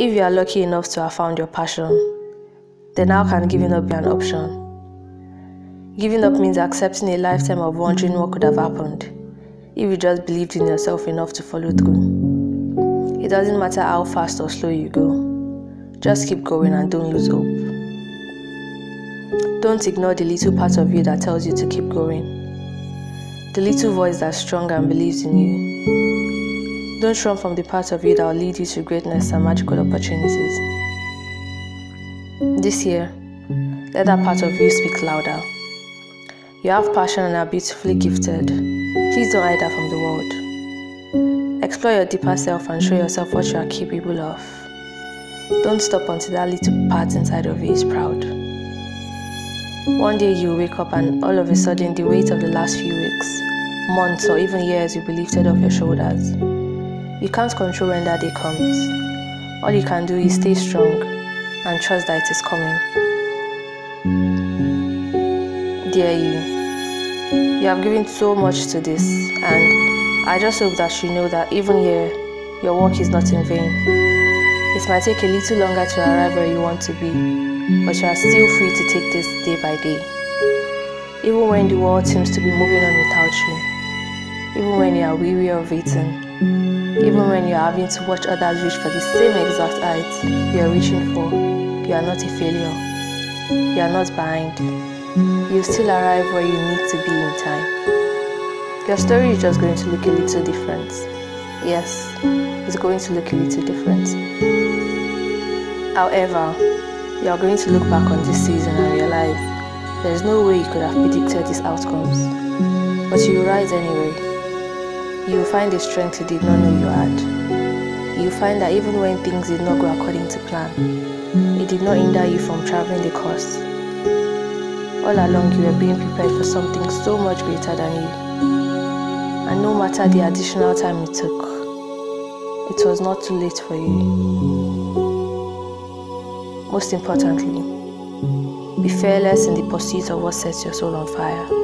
If you are lucky enough to have found your passion, then how can giving up be an option? Giving up means accepting a lifetime of wondering what could have happened if you just believed in yourself enough to follow through. It doesn't matter how fast or slow you go, just keep going and don't lose hope. Don't ignore the little part of you that tells you to keep going, the little voice that's strong and believes in you. Don't run from the part of you that will lead you to greatness and magical opportunities. This year, let that part of you speak louder. You have passion and are beautifully gifted. Please don't hide that from the world. Explore your deeper self and show yourself what you are capable of. Don't stop until that little part inside of you is proud. One day you wake up and all of a sudden the weight of the last few weeks, months, or even years will be lifted off your shoulders. You can't control when that day comes. All you can do is stay strong and trust that it is coming. Dear you, you have given so much to this, and I just hope that you know that even here, your work is not in vain. It might take a little longer to arrive where you want to be, but you are still free to take this day by day. Even when the world seems to be moving on without you, even when you are weary of waiting, when you are having to watch others reach for the same exact height you are reaching for, you are not a failure. You are not behind you'll still arrive where you need to be in time. Your story is just going to look a little different. Yes, it's going to look a little different. However, you are going to look back on this season and realize there's no way you could have predicted these outcomes. But you rise anyway. You will find the strength you did not know you had. You will find that even when things did not go according to plan, it did not hinder you from traveling the course all along you were being prepared for something so much greater than you. And no matter the additional time it took, it was not too late for you. Most importantly, be fearless in the pursuit of what sets your soul on fire.